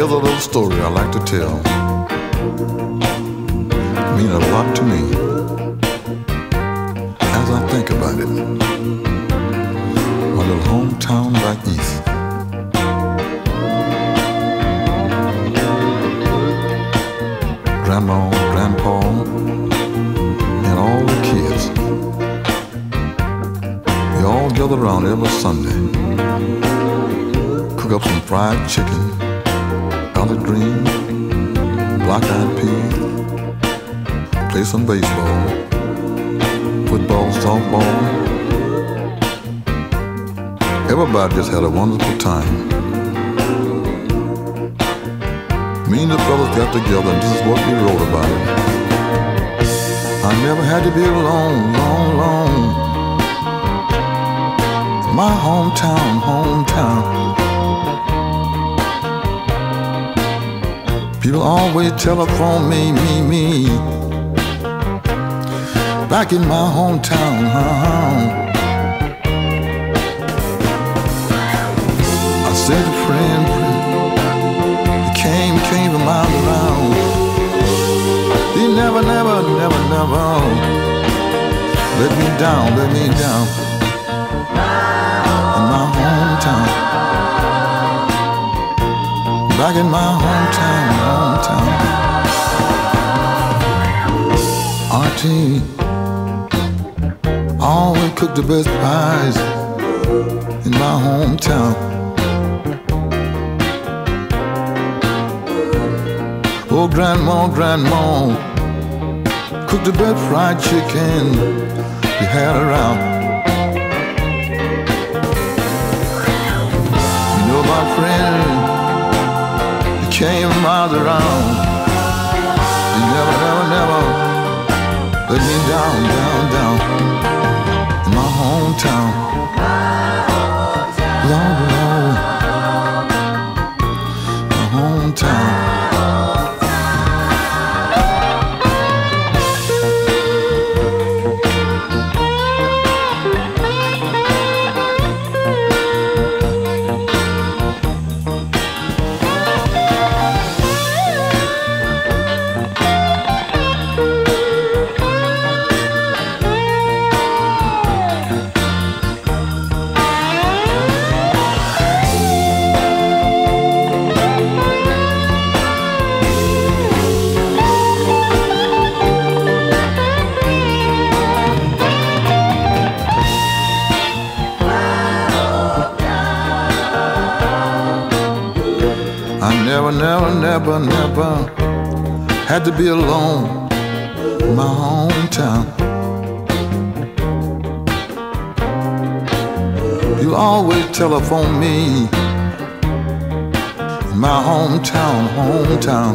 Here's a little story I like to tell. Mean a lot to me as I think about it. My little hometown back east. Grandma, Grandpa, and all the kids. We all gather around every Sunday. Cook up some fried chicken, collard green, black-eyed peas, play some baseball, football, softball. Everybody just had a wonderful time. Me and the fellas got together and this is what we wrote about it. I never had to be alone, long, long. My hometown, hometown. People always telephone me, me, me. Back in my hometown, huh? I said a friend. He came, came from miles around. He never, never, never, never let me down, let me down. Back in my hometown, hometown. Auntie always cooked the best pies in my hometown. Oh, grandma, grandma, cooked the best fried chicken you had around. Let me down, down, down in my hometown. Long, I never, never, never, never had to be alone in my hometown. You always telephone me in my hometown, hometown.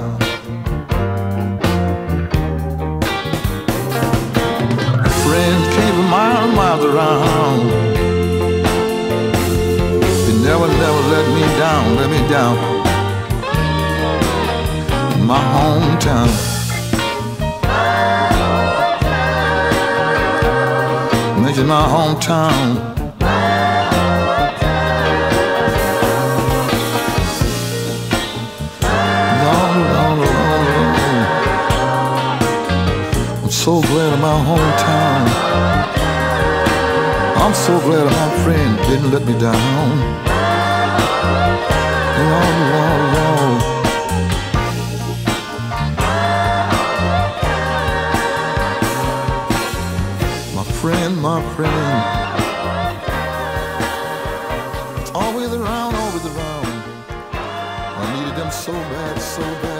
Friends came from miles, miles around. My hometown. Mention my hometown. I'm so glad of my hometown. I'm so glad my friend didn't let me down. Long, long, long. Friend, my friend. Always around, always around. I needed them so bad, so bad.